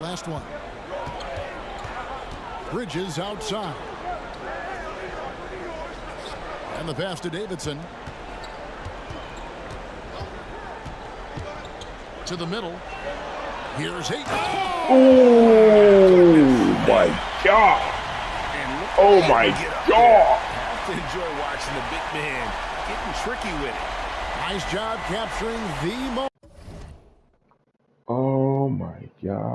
Last one. Bridges outside. And the pass to Davidson. To the middle. Here's Ayton. Oh my god. Oh my god. Have to enjoy watching the big man getting tricky with it. Nice job capturing the moment. Oh my god.